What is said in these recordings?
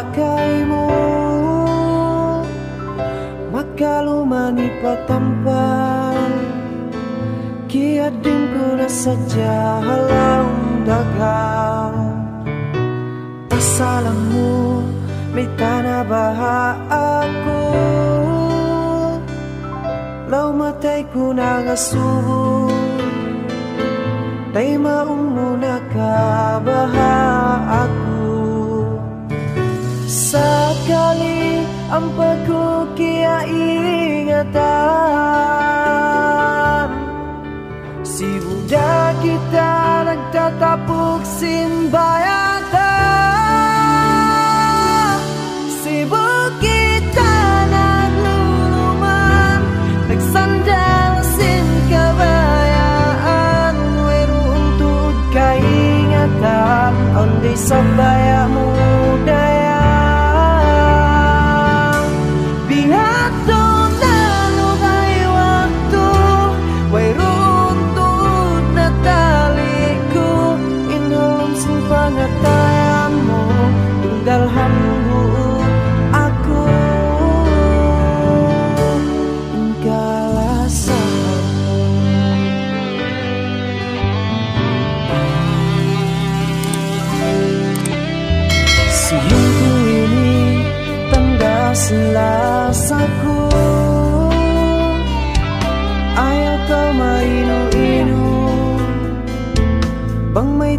buku Lembu bayak kaimu Maka lumani patampan Kiat dingku saja halau dagang. Asalamu mitana bahak aku. Lau matai ku nagasubuh Tema umunaka baha aku Sekali ampaku kia ingatan. Si budak kita nagtatapuk simbayatan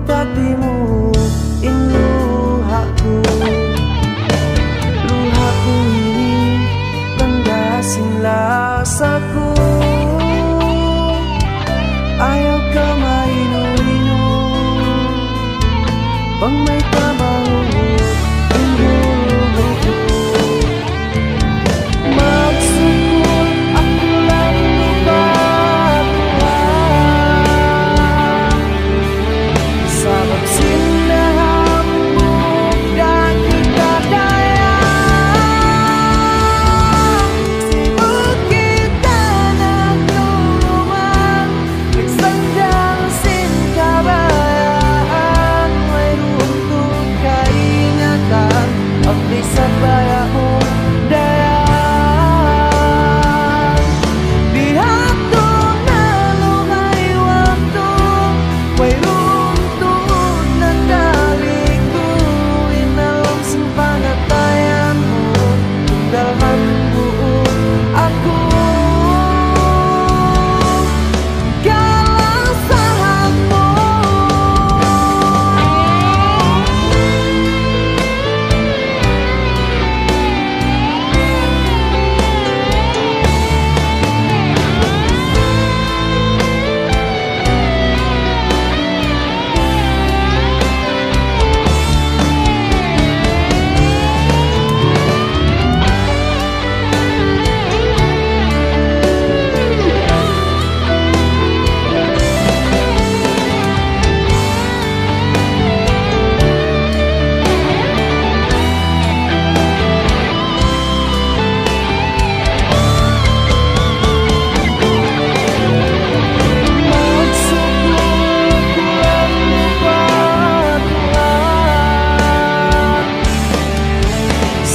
kita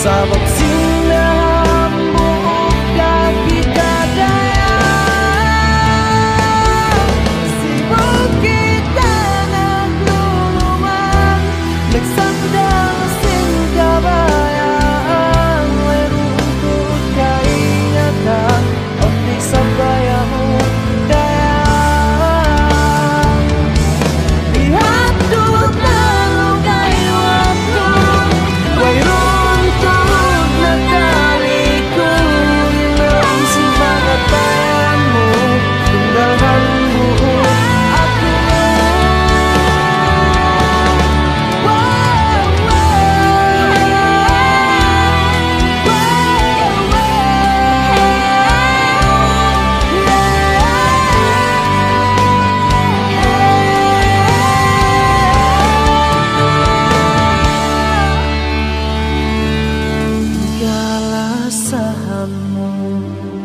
I'm a. Música